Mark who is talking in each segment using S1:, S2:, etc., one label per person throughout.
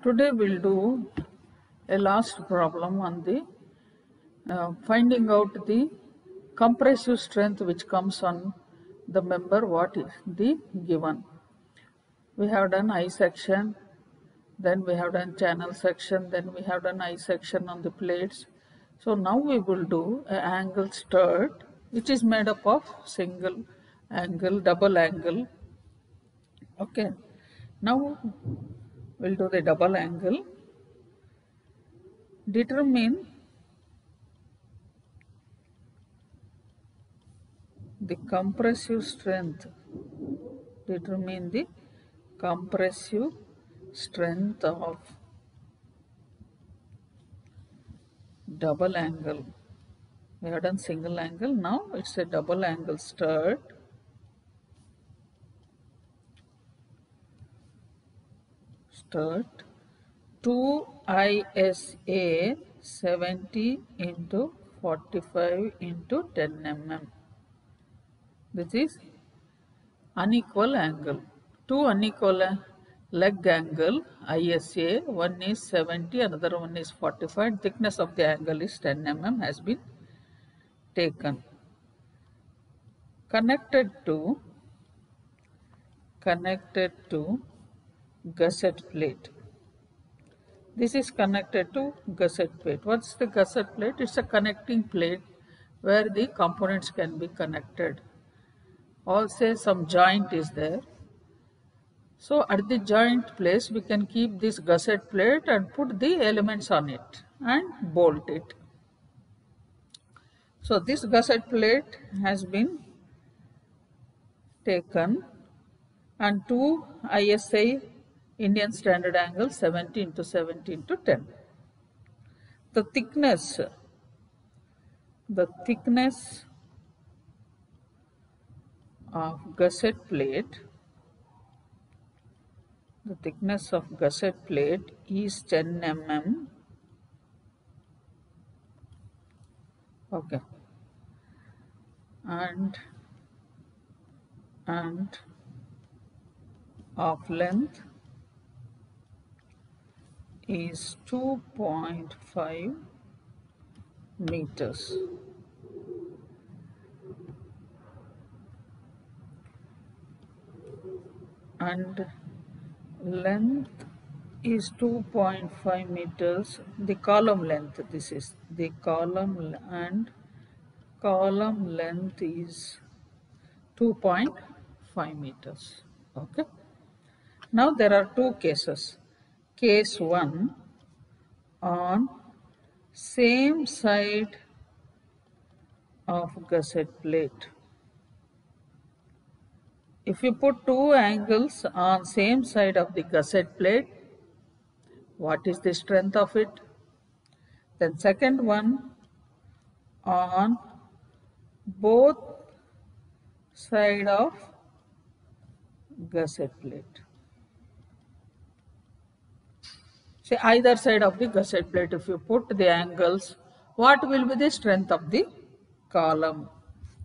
S1: Today we'll do a last problem on the uh, finding out the compressive strength which comes on the member what is the given. We have done I section, then we have done channel section, then we have done I section on the plates. So now we will do a angle strut which is made up of single angle, double angle. Okay. Now we'll do the double angle. Determine the compressive strength. Determine the compressive strength of double angle. We have done single angle. Now it's a double angle strut. Strut 2 ISA 70 into 45 into 10 mm. This is unequal angle. Two unequal leg angle ISA, one is 70, another one is 45. Thickness of the angle is 10 mm has been taken. Connected to connected to gusset plate. This is connected to gusset plate. What's the gusset plate? It's a connecting plate where the components can be connected. Also some joint is there. So at the joint place we can keep this gusset plate and put the elements on it and bolt it. So this gusset plate has been taken and two ISA Indian standard angle 70 into 70 into 10. The thickness, the thickness of gusset plate, the thickness of gusset plate is 10 mm. Okay. And and of length is 2.5 meters. And length is 2.5 meters. The column length, this is the column and column length is 2.5 meters. Okay. Now there are two cases case 1 on same side of gusset plate. If you put two angles on same side of the gusset plate, what is the strength of it? Then second one on both side of gusset plate. Say either side of the gusset plate if you put the angles what will be the strength of the column?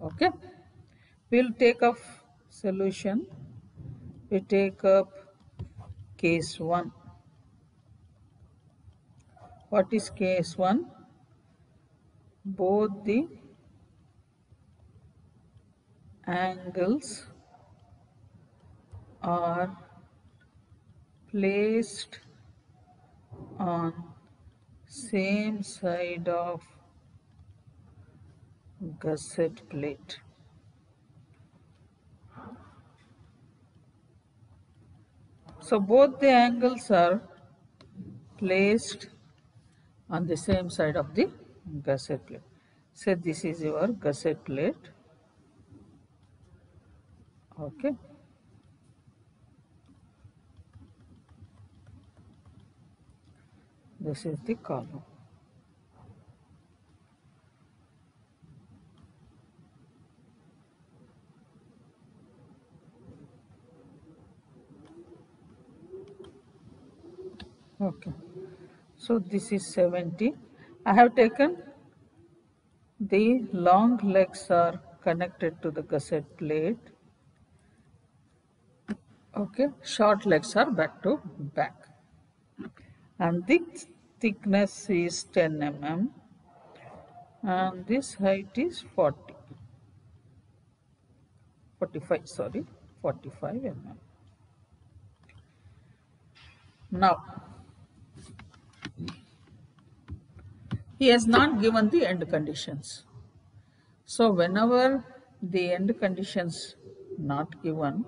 S1: Okay. We'll take up solution. We take up case 1 what is case 1 both the angles are placed on same side of gusset plate. So both the angles are placed on the same side of the gusset plate. So this is your gusset plate. Okay. This is the column. Okay. So this is 70. I have taken the long legs are connected to the gusset plate. Okay. Short legs are back to back. and the thickness is 10 mm and this height is 40 45 sorry 45 mm. Now he has not given the end conditions. So whenever the end conditions not given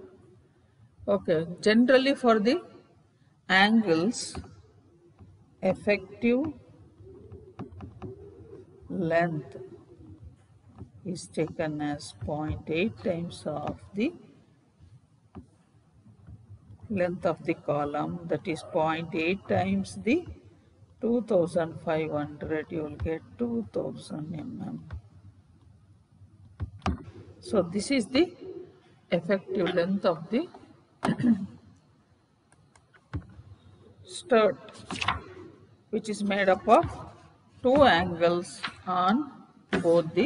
S1: okay generally for the angles effective length is taken as 0.8 times of the length of the column that is 0.8 times the 2500 you will get 2000 mm. So this is the effective length of the stud which is made up of two angles on both the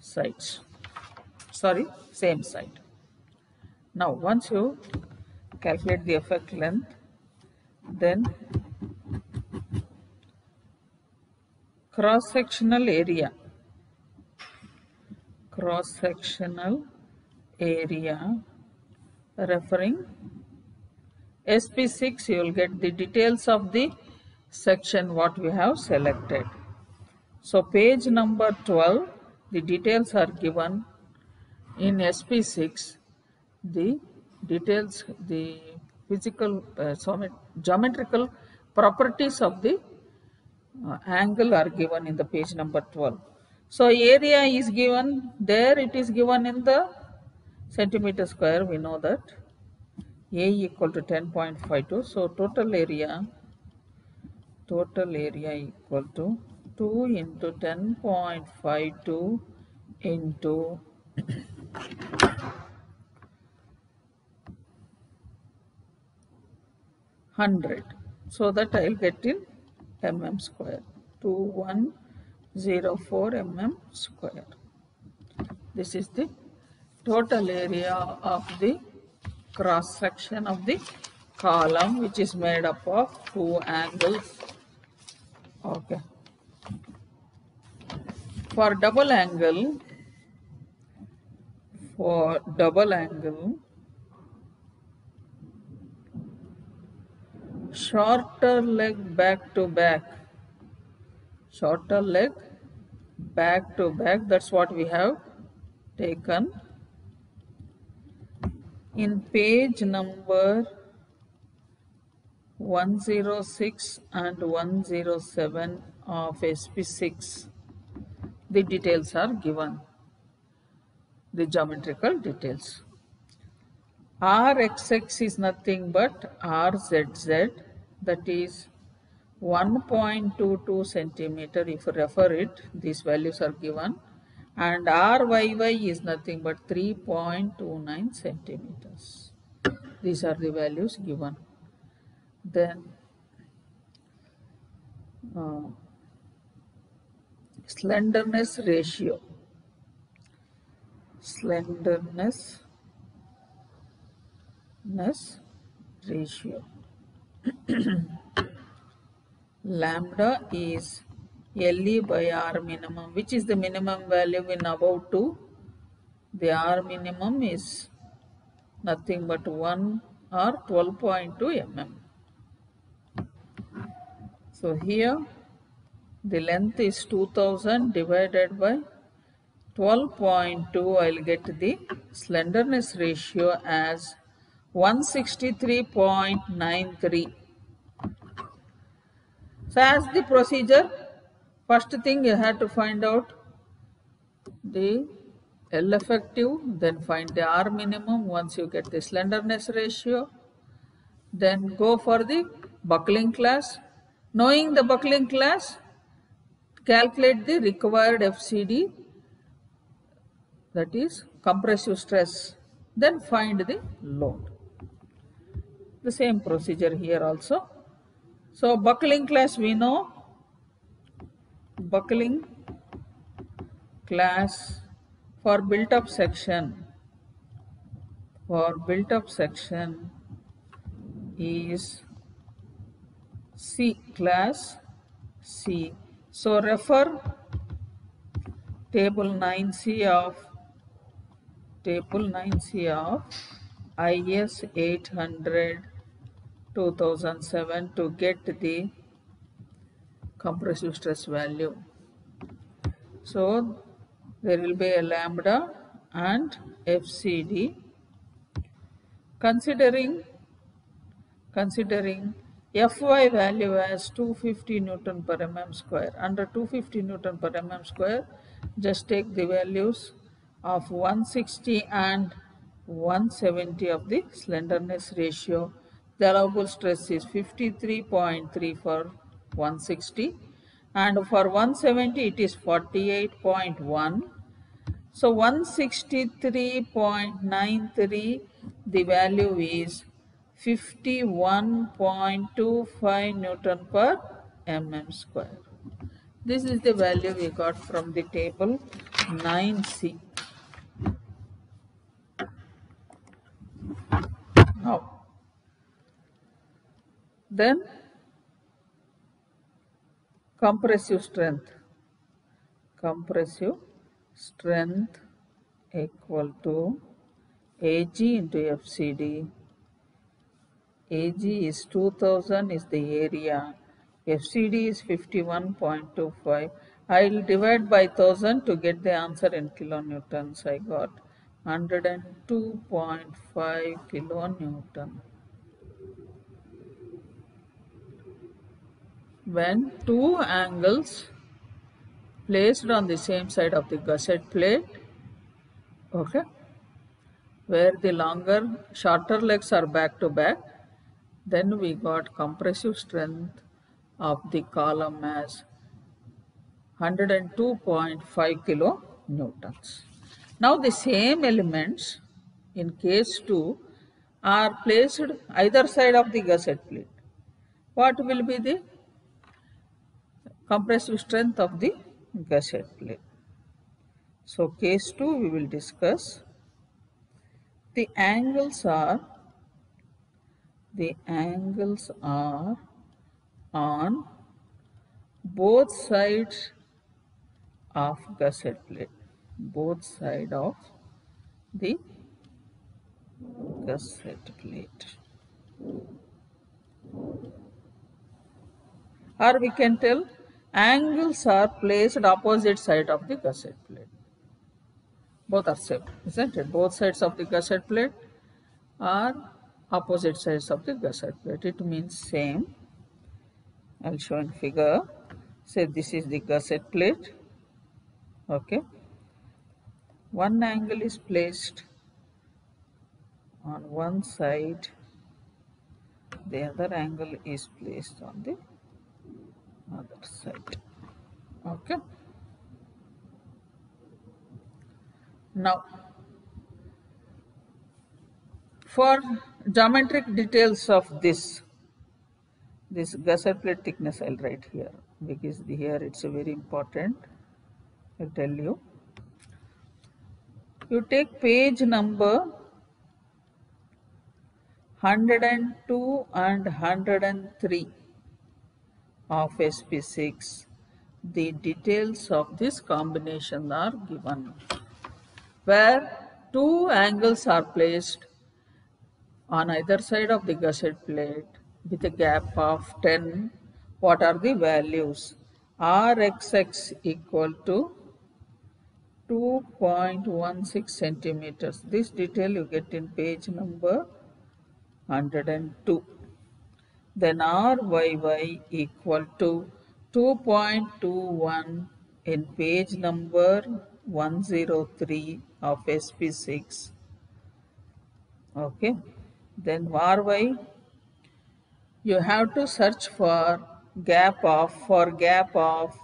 S1: sides. Sorry same side. Now once you calculate the effect length then cross sectional area. Cross sectional area referring SP6 you will get the details of the section what we have selected. So page number 12 the details are given in SP6 the details the physical uh, geometrical properties of the uh, angle are given in the page number 12. So area is given there it is given in the centimeter square we know that a equal to 10.52. So total area, total area equal to 2 into 10.52 into hundred. So that I'll get in mm square. 2104 mm square. This is the total area of the cross section of the column which is made up of two angles okay. For double angle for double angle shorter leg back to back. Shorter leg back to back that's what we have taken. In page number 106 and 107 of SP6 the details are given the geometrical details RXX is nothing but RZZ that is 1.22 centimeter if you refer it these values are given and RYY is nothing but 3.29 centimeters. These are the values given. Then uh, slenderness ratio. Slenderness ness ratio. Lambda is LE by R minimum. Which is the minimum value in about 2? The R minimum is nothing but 1 or 12.2 mm. So here the length is 2000 divided by 12.2 I'll get the slenderness ratio as 163.93. So as the procedure First thing you have to find out the L effective, then find the R minimum once you get the slenderness ratio. Then go for the buckling class. Knowing the buckling class, calculate the required FCD that is compressive stress. Then find the load. The same procedure here also. So buckling class we know buckling class for built up section for built up section is C, class C. So refer table 9C of table 9C of IS 800 2007 to get the compressive stress value. So there will be a lambda and FCD considering considering Fy value as 250 Newton per mm square. Under 250 Newton per mm square, just take the values of 160 and 170 of the slenderness ratio. The allowable stress is 53.3 for 160 and for 170 it is 48.1. So 163.93 the value is 51.25 Newton per mm square. This is the value we got from the table 9C. Now, then compressive strength. Compressive strength equal to AG into FCD. AG is 2000 is the area. FCD is 51.25. I will divide by 1000 to get the answer in kilonewtons. I got 102.5 kilonewton. When two angles placed on the same side of the gusset plate, okay, where the longer, shorter legs are back to back, then we got compressive strength of the column as 102.5 kilo newtons. Now the same elements in case 2 are placed either side of the gusset plate. What will be the compressive strength of the gusset plate? So case 2 we will discuss. The angles are the angles are on both sides of the gusset plate. Both side of the gusset plate. Or we can tell angles are placed opposite side of the gusset plate. Both are same isn't it? Both sides of the gusset plate are opposite sides of the gusset plate. It means same. I'll show in figure. Say this is the gusset plate. Okay. One angle is placed on one side. The other angle is placed on the other side. Okay. Now for geometric details of this this gusset plate thickness I'll write here because here it's a very important I'll tell you. You take page number 102 and 103 of SP6 the details of this combination are given where two angles are placed on either side of the gusset plate with a gap of 10 what are the values? Rxx equal to 2.16 centimeters. This detail you get in page number 102 then ryy equal to 2.21 in page number 103 of sp6 okay then ry you have to search for gap of for gap of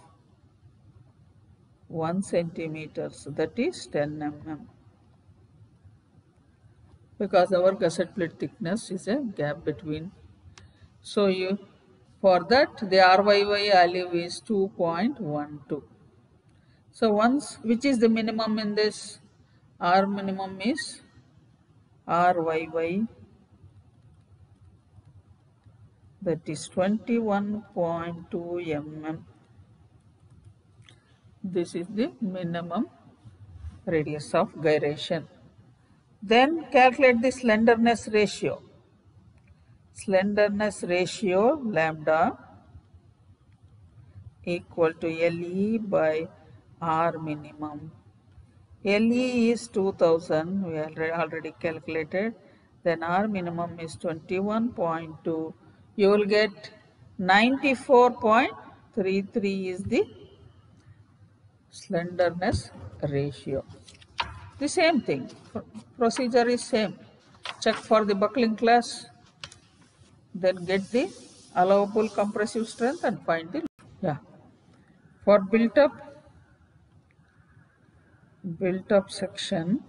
S1: 1 centimeters that is 10 mm. Because our gusset plate thickness is a gap between. So you for that the ryy value is 2.12 so once which is the minimum in this? R minimum is ryy that is 21.2 mm this is the minimum radius of gyration then calculate the slenderness ratio slenderness ratio lambda equal to LE by R minimum. LE is 2000, we already calculated. Then R minimum is 21.2. You will get 94.33 is the slenderness ratio. The same thing, procedure is same. Check for the buckling class, then get the allowable compressive strength and find the, yeah for built up built up section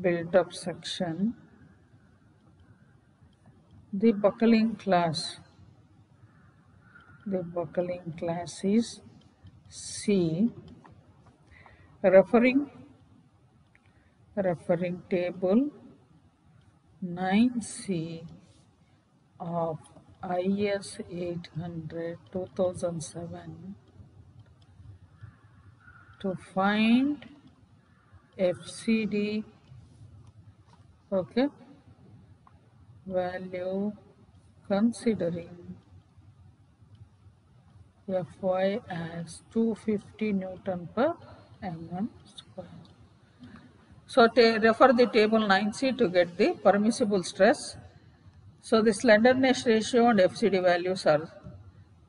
S1: built up section the buckling class. The buckling class is C. Referring referring table 9C of IS 800 2007 to find FCD okay value considering Fy as 250 Newton per mm square. So refer the table 9C to get the permissible stress so the slenderness ratio and FCD values are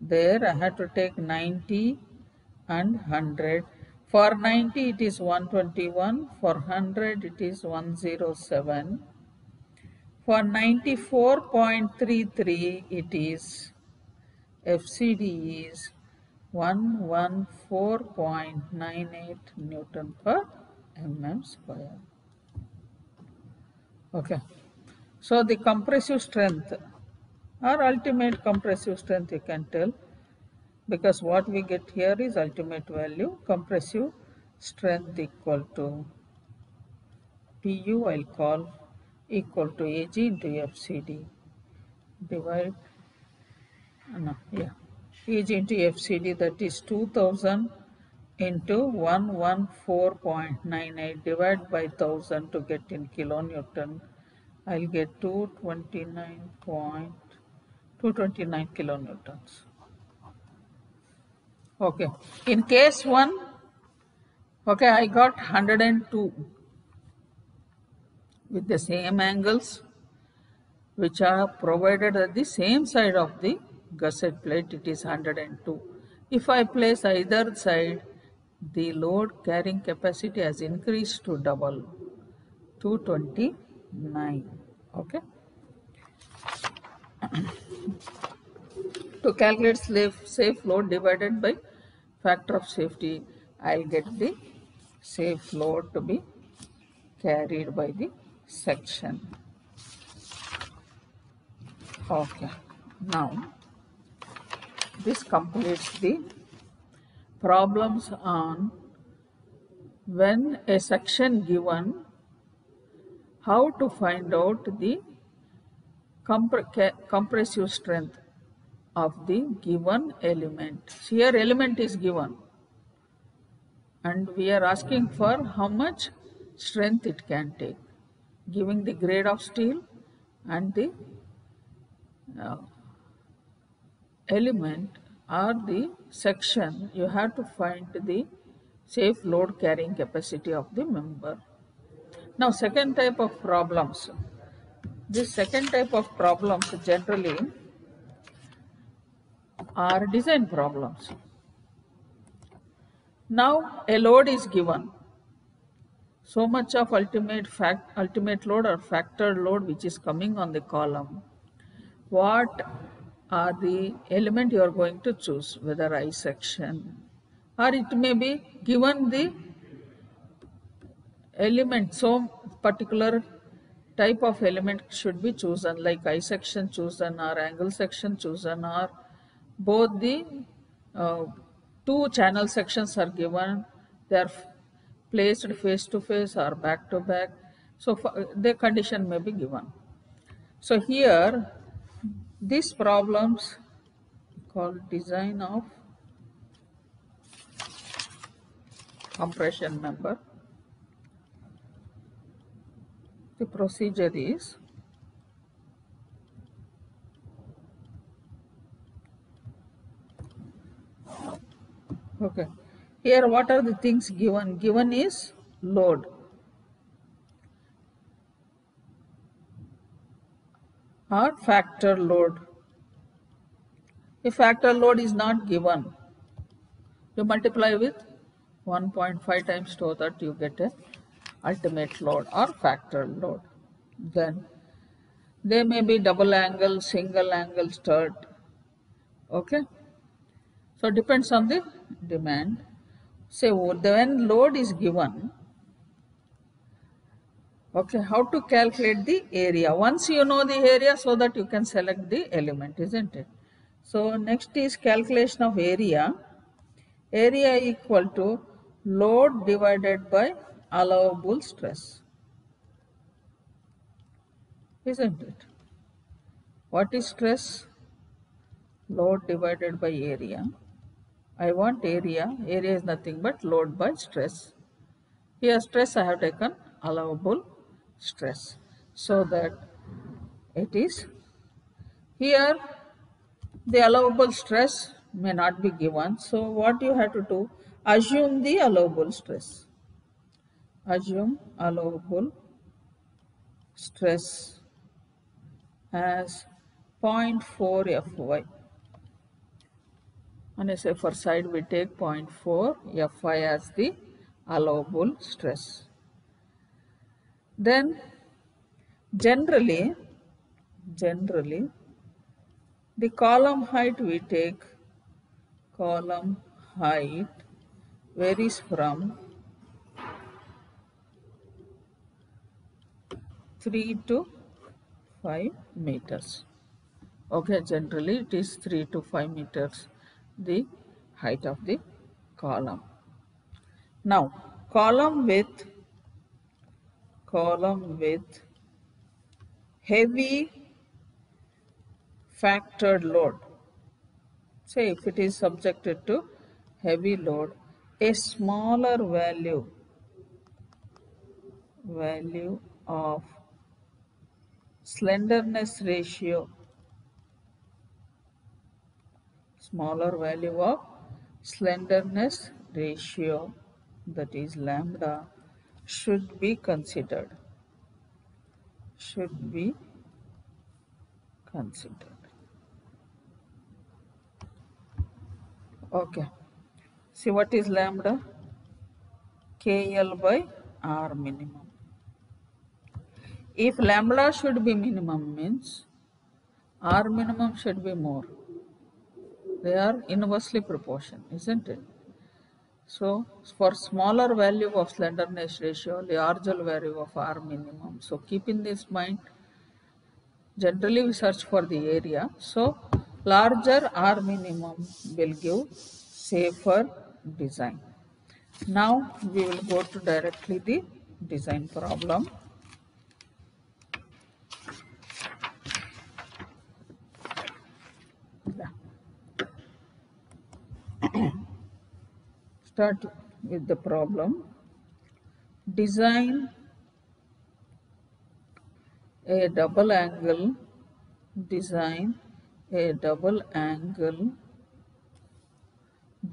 S1: there. I had to take 90 and 100. For 90 it is 121. For 100 it is 107. For 94.33 it is FCD is 114.98 Newton per mm square. Okay. So the compressive strength or ultimate compressive strength you can tell because what we get here is ultimate value compressive strength equal to PU I'll call equal to AG into FCD divide uh, no yeah. AG into FCD that is 2000 into 114.98 divided by 1000 to get in kilonewton. I'll get 229.229 kilonewtons. Okay. In case 1, okay, I got 102 with the same angles which are provided at the same side of the gusset plate, it is 102. If I place either side, the load carrying capacity has increased to double, 229 okay to calculate slave, safe load divided by factor of safety I'll get the safe load to be carried by the section okay now this completes the problems on when a section given how to find out the compressive strength of the given element. Here element is given and we are asking for how much strength it can take, giving the grade of steel and the uh, element or the section, you have to find the safe load carrying capacity of the member. Now second type of problems. This second type of problems generally are design problems. Now a load is given. So much of ultimate fact ultimate load or factor load which is coming on the column. What are the element you are going to choose, whether I section? Or it may be given the element. So particular type of element should be chosen like I section chosen or angle section chosen or both the uh, two channel sections are given. They are placed face to face or back to back so the condition may be given so here these problems called design of compression member. The procedure is okay. Here what are the things given? Given is load. or factor load. If factor load is not given, you multiply with 1.5 times so that you get a ultimate load or factor load. Then there may be double angle, single angle stud. Okay. So depends on the demand. Say oh, when load is given, okay how to calculate the area? Once you know the area so that you can select the element isn't it? So next is calculation of area. Area equal to load divided by allowable stress. Isn't it? What is stress? Load divided by area i want area. Area is nothing but load by stress. Here stress i have taken allowable stress. So that it is. Here the allowable stress may not be given. So what you have to do? Assume the allowable stress. Assume allowable stress as 0.4 fy I say for side we take 0.4 fy as the allowable stress then generally, generally the column height we take, column height varies from 3 to 5 meters. Okay, generally it is 3 to 5 meters the height of the column. Now, column width column with heavy factored load. Say if it is subjected to heavy load, a smaller value value of slenderness ratio smaller value of slenderness ratio that is lambda should be considered. Should be considered. Okay. See what is lambda? Kl by r minimum. If lambda should be minimum means r minimum should be more they are inversely proportional isn't it so for smaller value of slenderness ratio, larger value of R minimum. So keep in this mind, generally we search for the area. So larger R minimum will give safer design. Now we will go to directly the design problem. Start with the problem. Design a double angle, design a double angle.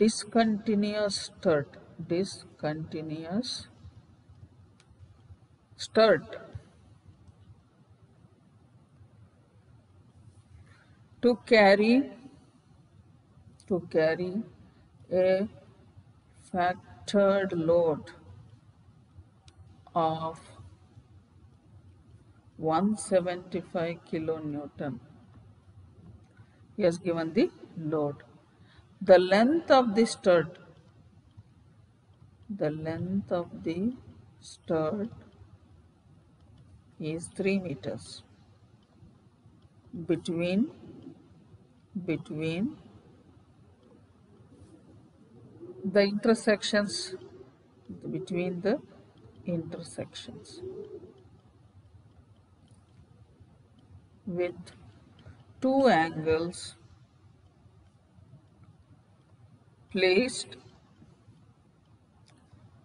S1: Discontinuous stud, discontinuous stud to carry to carry a factored load of 175 kilonewton. He has given the load. The length of the stud, the length of the stud is 3 meters between between the intersections between the intersections with two angles placed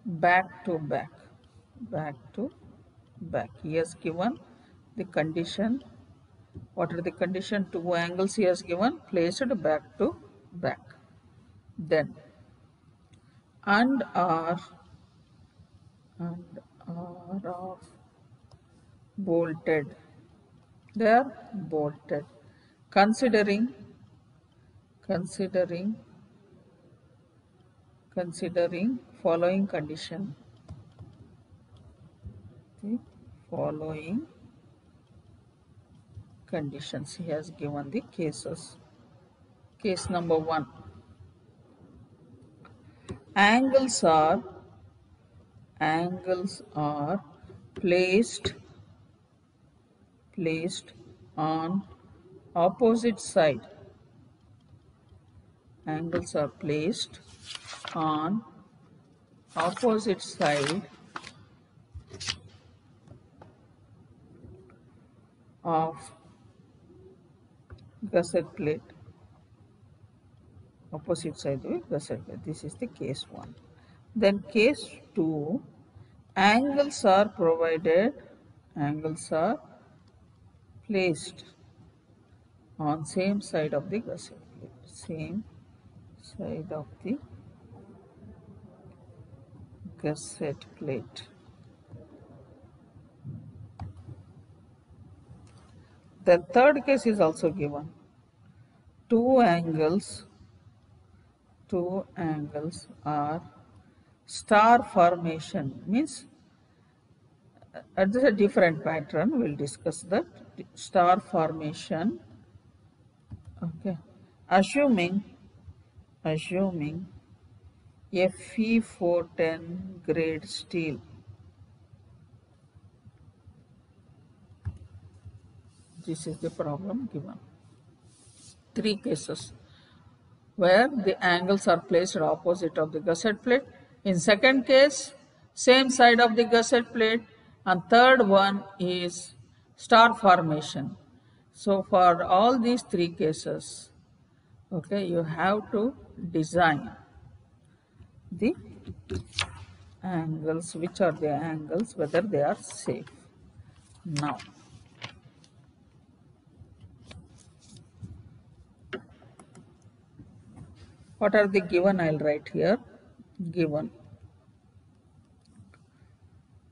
S1: back to back back to back. He has given the condition. What are the condition? Two angles he has given placed back to back. Then and are and are of bolted. They are bolted. Considering considering considering following condition. The following conditions. He has given the cases. Case number 1 angles are angles are placed placed on opposite side. Angles are placed on opposite side of gusset plate opposite side of the plate this is the case 1 then case 2 angles are provided angles are placed on same side of the gusset plate same side of the gusset plate. The third case is also given. Two angles, two angles are star formation means uh, this is a different pattern. We'll discuss that star formation. Okay, assuming assuming a Fe 410 grade steel This is the problem given. Three cases where the angles are placed opposite of the gusset plate. In second case, same side of the gusset plate. And third one is star formation. So for all these three cases, okay, you have to design the angles, which are the angles, whether they are safe. Now, what are the given? I'll write here. Given.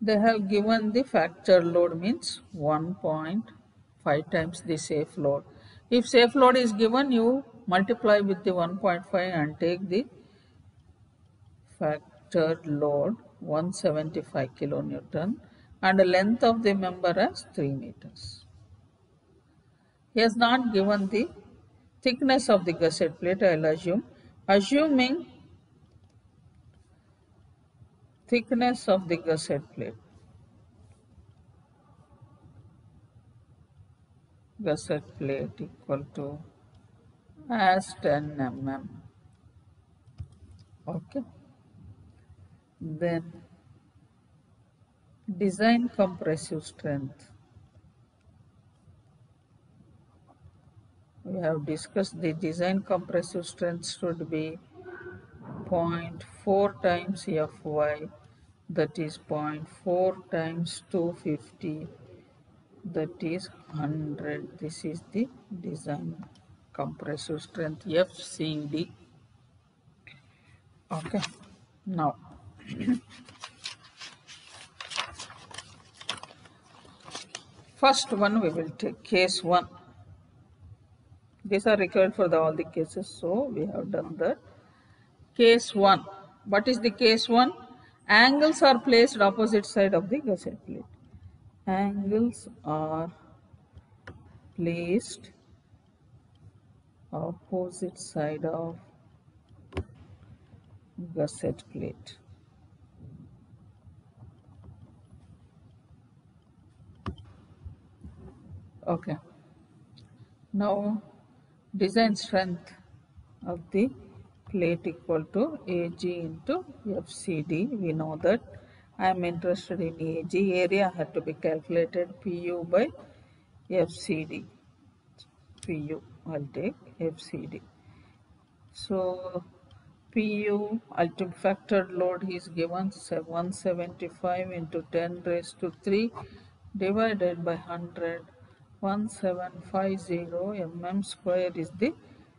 S1: They have given the factor load means 1.5 times the safe load. If safe load is given you multiply with the 1.5 and take the fractured load 175 kilonewton and the length of the member as 3 meters. He has not given the thickness of the gusset plate I'll assume assuming thickness of the gusset plate. Gusset plate equal to as 10 mm. Okay. Then design compressive strength we have discussed the design compressive strength should be 0.4 times Fy that is 0.4 times 250 that is 100 this is the design compressive strength FCD okay now first one we will take case 1 these are required for the, all the cases. So we have done that. Case 1. What is the case 1? Angles are placed opposite side of the gusset plate. Angles are placed opposite side of gusset plate. Okay. Now design strength of the plate equal to AG into FCD. We know that I am interested in AG. Area had to be calculated PU by FCD. PU. I'll take FCD. So PU ultimate factored load is given 175 into 10 raised to 3 divided by 100 1750 mm square is the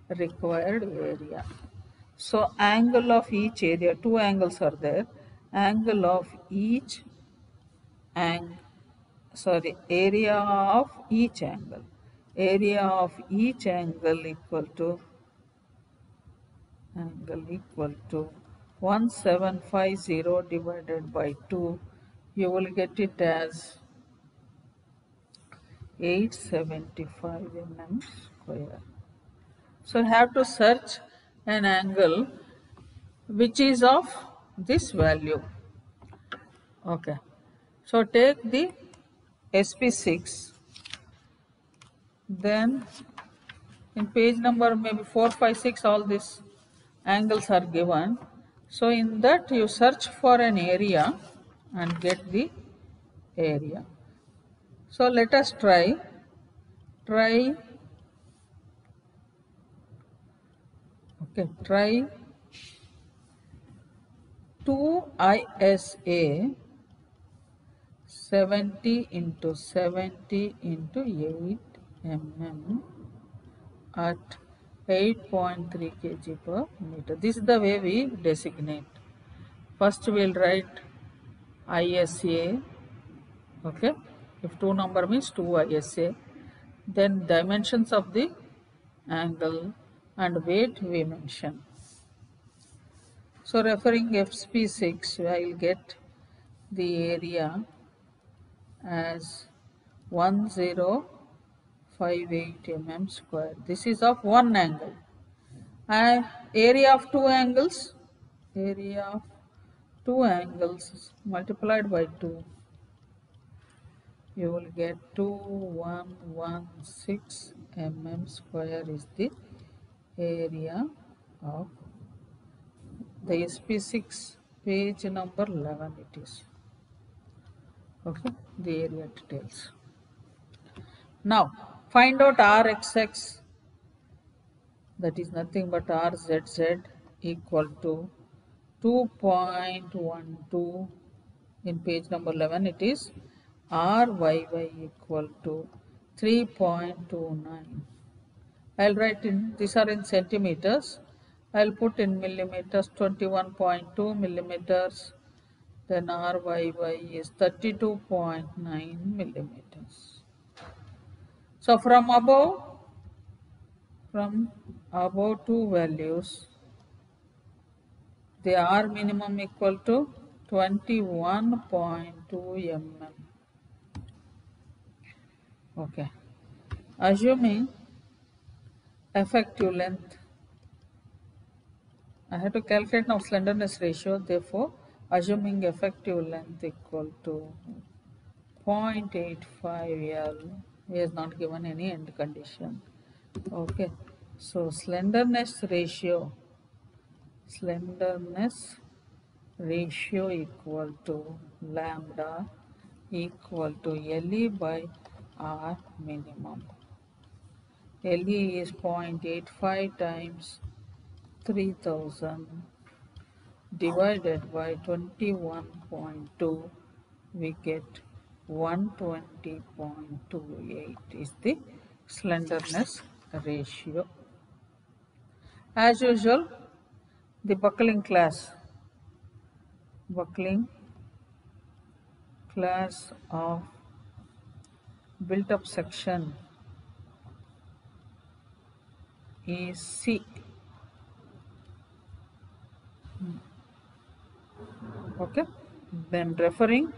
S1: required area. So angle of each area, two angles are there. Angle of each ang sorry, area of each angle. Area of each angle equal to angle equal to 1750 divided by 2. You will get it as 875 mm square. So you have to search an angle which is of this value. Okay. So take the SP6 then in page number maybe 456 all these angles are given. So in that you search for an area and get the area. So let us try, try, okay, try 2 ISA 70 into 70 into 8 mm at 8.3 kg per meter. This is the way we designate. First we will write ISA, okay. If two number means 2 ISA, then dimensions of the angle and weight we mention. So referring SP6, I will get the area as 1058 mm square. This is of one angle. And area of two angles, area of two angles multiplied by 2 you will get 2116 mm square is the area of the SP6 page number 11 it is. Okay the area details. Now find out rxx that is nothing but rzz equal to 2.12 in page number 11 it is RYY equal to 3.29. I'll write in, these are in centimeters. I'll put in millimeters 21.2 millimeters. Then RYY is 32.9 millimeters. So from above, from above two values, the R minimum equal to 21.2 mm. Okay. Assuming effective length, I have to calculate now slenderness ratio, therefore assuming effective length equal to 0.85 L, he has not given any end condition. Okay, so slenderness ratio, slenderness ratio equal to lambda equal to LE by R minimum. LE is 0.85 times 3000 divided by 21.2 we get 120.28 is the slenderness ratio. As usual, the buckling class, buckling class of built up section is C. Okay, then referring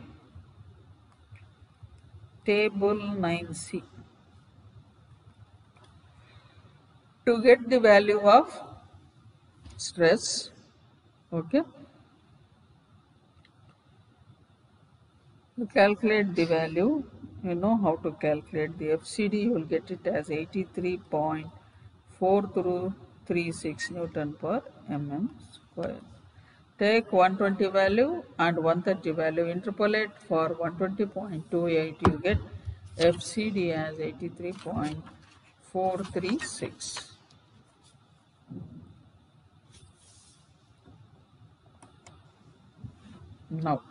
S1: table 9C to get the value of stress. Okay, calculate the value you know how to calculate the FCD you will get it as 83.4036 Newton per mm square. Take 120 value and 130 value interpolate for 120.28 you get FCD as 83.436. Now,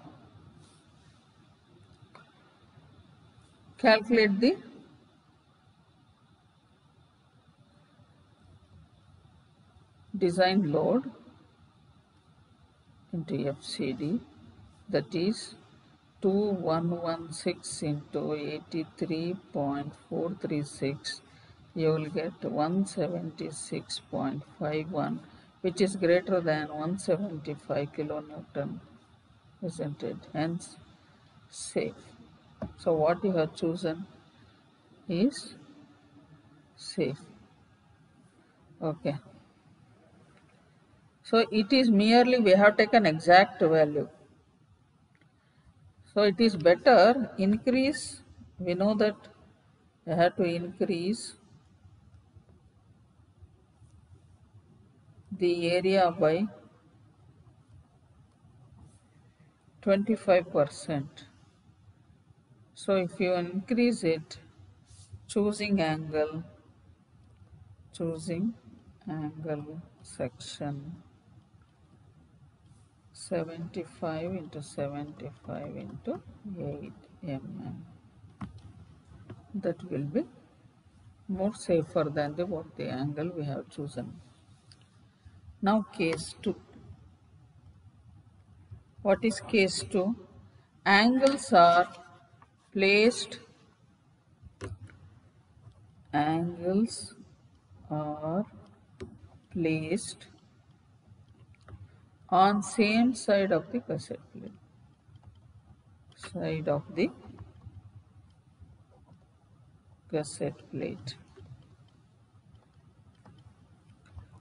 S1: calculate the design load into FCD that is 2116 into 83.436 you will get 176.51 which is greater than 175 kilonewton isn't it? Hence safe so what you have chosen is safe. Okay. So it is merely we have taken exact value. So it is better increase we know that we have to increase the area by 25%. So if you increase it, choosing angle, choosing angle section 75 into 75 into 8 mm. That will be more safer than the what the angle we have chosen. Now case 2. What is case 2? Angles are placed angles are placed on same side of the gusset plate. Side of the gusset plate.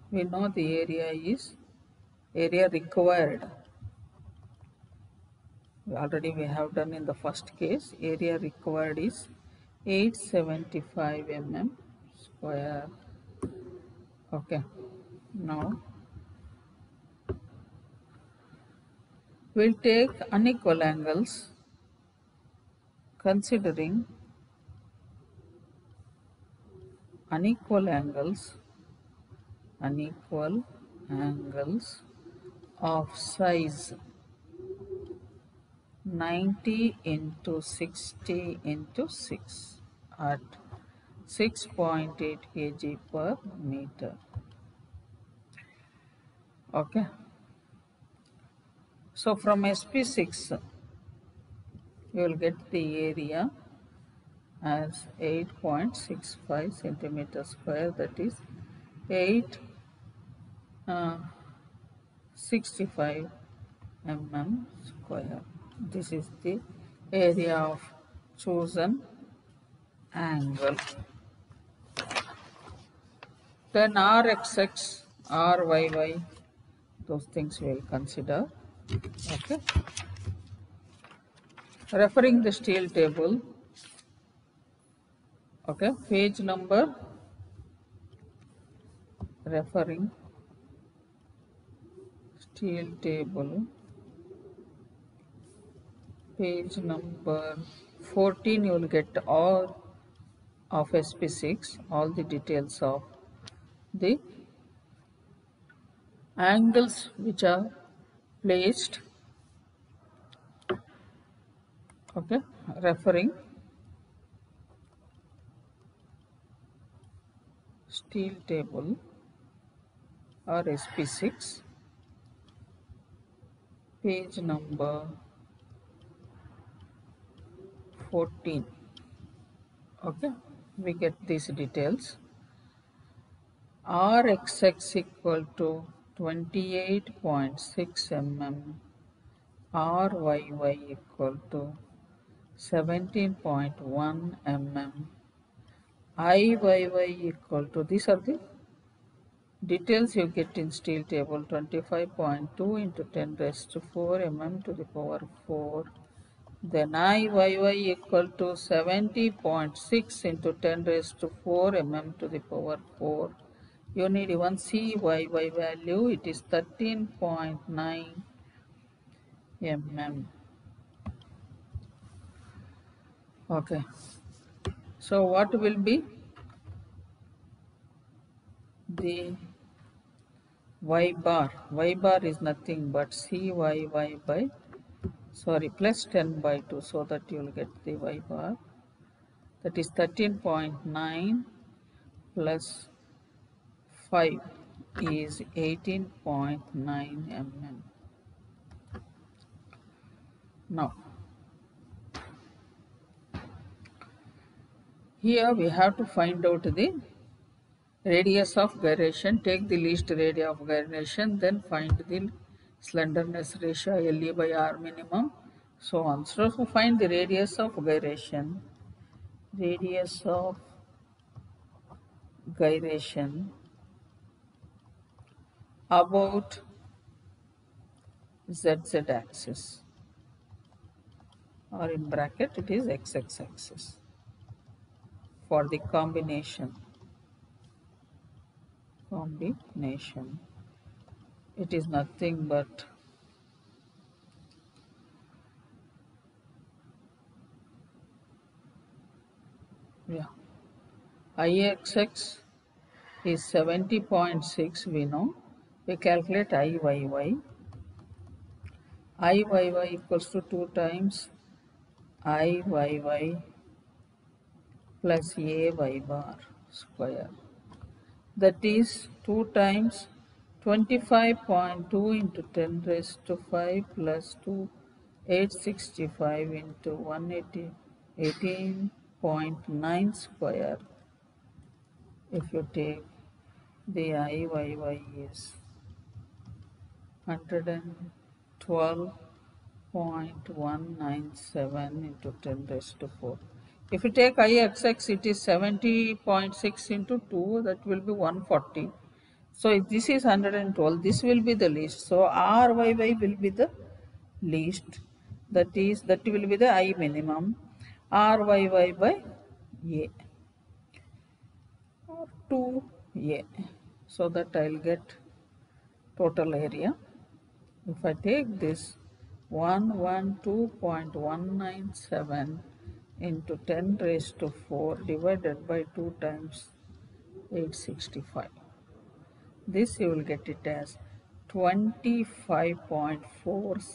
S1: We know the area is area required already we have done in the first case. Area required is 875 mm square. Okay. Now we'll take unequal angles considering unequal angles unequal angles of size 90 into 60 into 6 at 6.8 kg per meter. Okay. So from SP6 you will get the area as 8.65 centimeter square that is 8 uh, 65 mm square this is the area of chosen angle. Then rxx ryy those things we will consider okay? Referring the steel table okay? Page number referring steel table page number 14 you will get all of SP6 all the details of the angles which are placed. Okay referring steel table or SP6 page number 14 okay we get these details. Rxx equal to 28.6 mm ryy equal to 17.1 mm iyy equal to these are the details you get in steel table 25.2 into 10 raised to 4 mm to the power 4 then Iyy equal to 70.6 into 10 raised to 4 mm to the power 4. You need even Cyy value, it is 13.9 mm. Okay. So what will be the y bar? y bar is nothing but cyy by, sorry, plus 10 by 2, so that you will get the y bar. That is 13.9 plus 5 is 18.9 mm. Now, here we have to find out the radius of gyration. Take the least radius of gyration, then find the slenderness ratio LE by R minimum, so on. So, find the radius of gyration, radius of gyration about ZZ axis or in bracket it is XX axis for the combination combination it is nothing but yeah. IXX is 70.6 we know. We calculate IYY IYY equals to 2 times IYY plus AY bar square. That is 2 times 25.2 into 10 raised to 5 plus 2 865 into 180 18.9 square if you take the IYY is 112.197 into 10 raised to 4. If you take IXX, it is 70.6 into 2, that will be 140. So if this is 112, this will be the least. So RYY will be the least. That is, that will be the I minimum. RYY by A. Or 2A. So that I'll get total area. If I take this 112.197 into 10 raised to 4 divided by 2 times 865. This you will get it as 25.47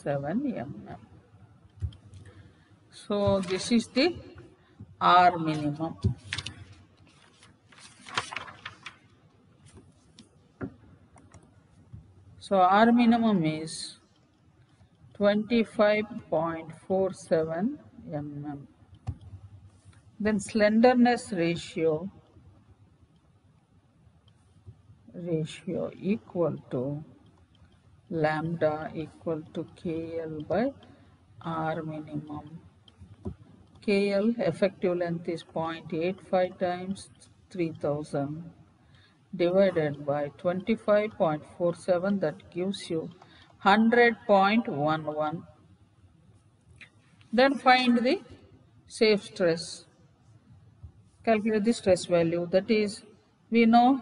S1: mm. So this is the R minimum. So R minimum is 25.47 mm. Then slenderness ratio ratio equal to lambda equal to KL by R minimum. KL effective length is 0.85 times 3000 divided by 25.47 that gives you 100.11 then find the safe stress. Calculate the stress value. That is we know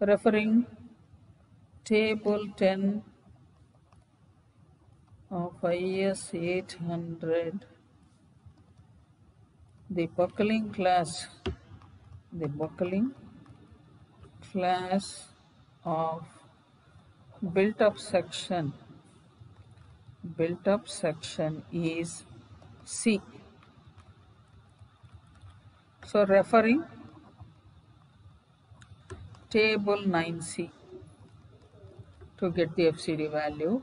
S1: referring table 10 of IS 800 the buckling class the buckling class of built up section built up section is C. So referring table 9C to get the FCD value.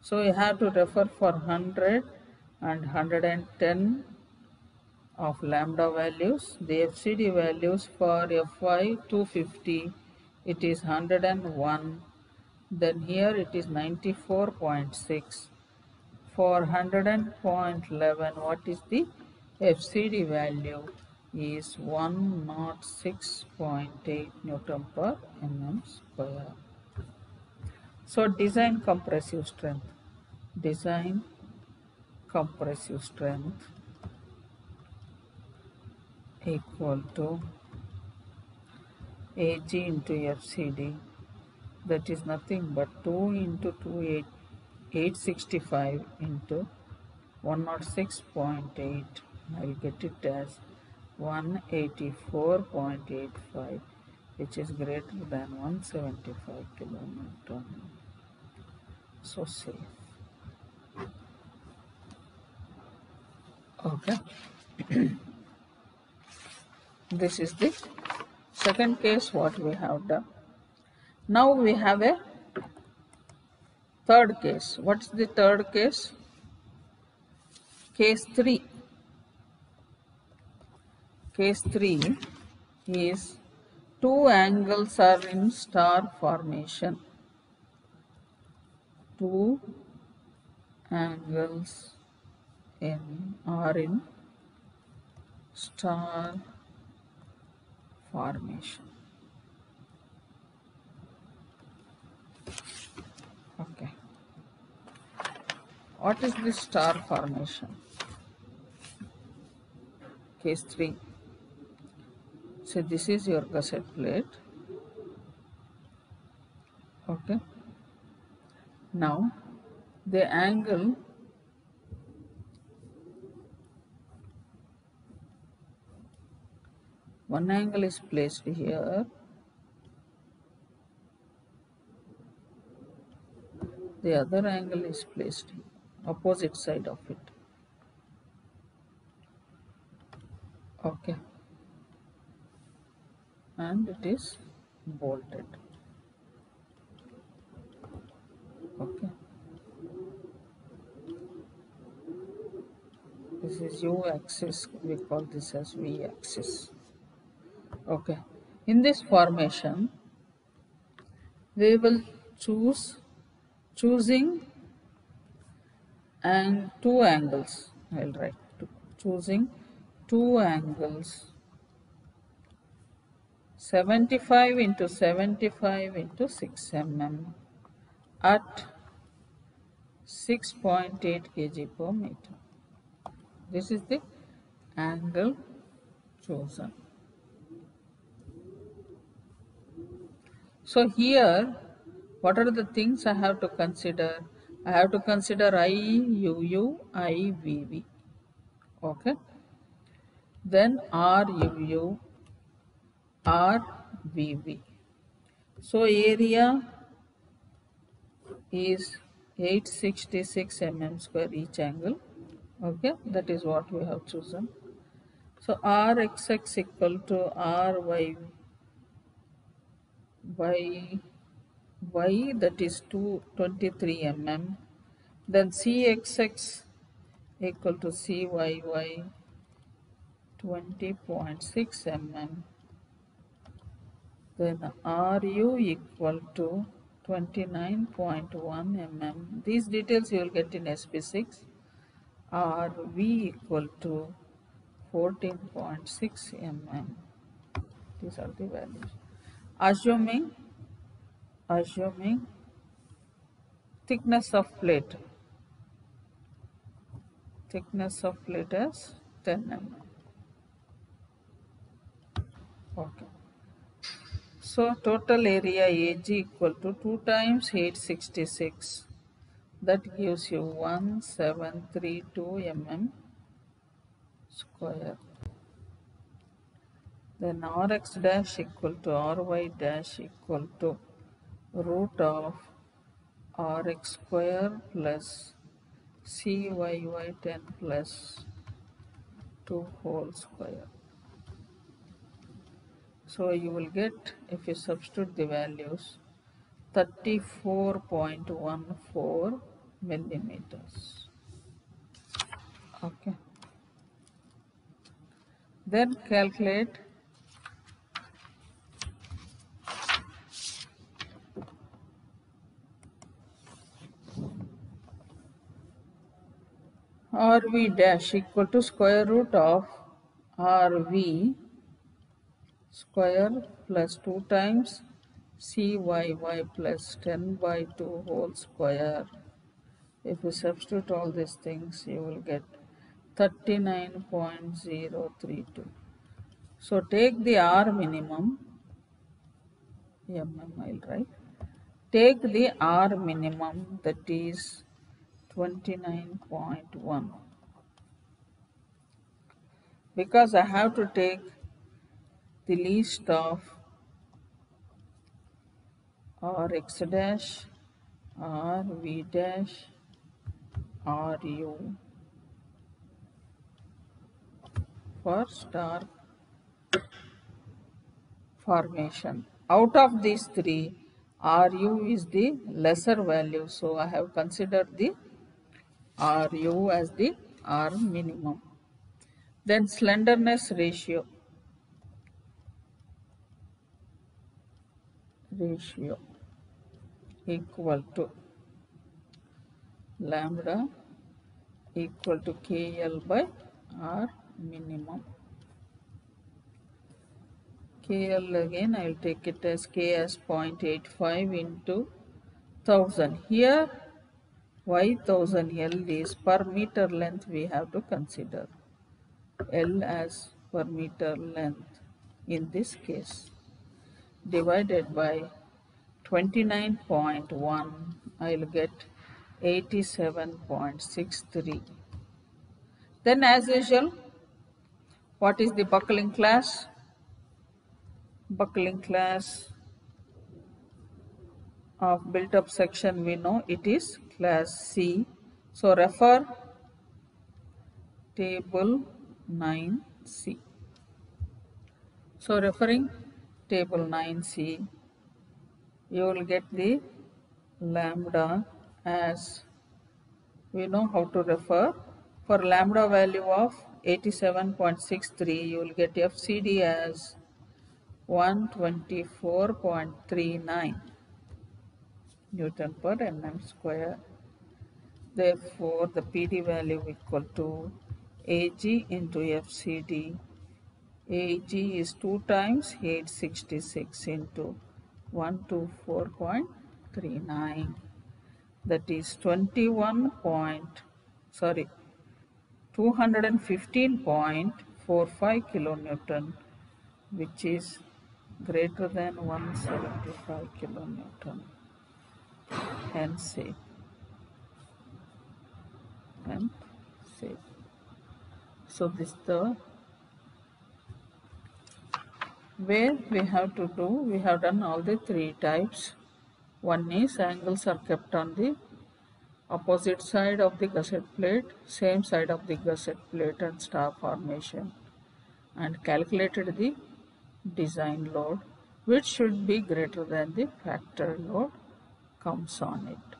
S1: So you have to refer for 100 and 110 of lambda values. The FCD values for FY 250 it is 101 then here it is 94.6 for 100.11 what is the FCD value is 106.8 Newton per mm square. So design compressive strength, design compressive strength equal to AG into FCD that is nothing but 2 into 2 8, 865 into 106.8 I'll get it as 184.85 which is greater than 175 kilonewton. So safe. Okay. this is the second case what we have done. Now we have a third case. What's the third case? Case 3. Case 3 is two angles are in star formation. Two angles in are in star formation. Okay. What is this star formation? Case 3. So this is your gusset plate. Okay. Now the angle one angle is placed here the other angle is placed opposite side of it okay and it is bolted. Okay. This is u axis. We call this as v axis. Okay. In this formation we will choose choosing and two angles. I'll write choosing two angles 75 into 75 into 6 mm at 6.8 kg per meter. This is the angle chosen. So here, what are the things I have to consider? I have to consider IUU, IVV. Okay. Then RUU, RVV. So area is 866 mm square each angle. Okay, that is what we have chosen. So RXX equal to RY by y that is 223 mm then cxx equal to cyy 20.6 mm then ru equal to 29.1 mm. These details you will get in sp6 rv equal to 14.6 mm. These are the values. Assuming assuming thickness of plate. Thickness of plate is 10 mm. Okay so total area ag equal to 2 times 866 that gives you 1732 mm square then rx dash equal to ry dash equal to root of rx square plus cyy 10 plus 2 whole square. So you will get, if you substitute the values, 34.14 millimeters. Okay. Then calculate RV dash equal to square root of RV square plus 2 times CYY plus 10 by 2 whole square. If you substitute all these things, you will get 39.032. So take the R minimum, mm I'll write. Take the R minimum that is 29.1 because I have to take the least of r x dash r v dash r u for star formation. Out of these three, Ru is the lesser value. So I have considered the Ru as the R minimum. Then slenderness ratio. Ratio equal to lambda equal to KL by R minimum. KL again I will take it as K as 0.85 into 1000. Here y 1000 L is per meter length we have to consider. L as per meter length in this case divided by 29.1 I will get 87.63. Then as usual what is the buckling class? Buckling class of built up section we know it is class C. So refer table 9C. So referring table 9C you will get the lambda as we know how to refer for lambda value of 87.63 you will get FCD as 124.39 Newton per mm square. Therefore, the PD value equal to AG into FCD. AG is 2 times 866 into 124.39 that is 21 point sorry 215.45 kilonewton which is greater than 175 kilonewton. And safe and safe so this the where we have to do we have done all the three types one is angles are kept on the opposite side of the gusset plate, same side of the gusset plate and star formation and calculated the design load which should be greater than the factor load comes on it.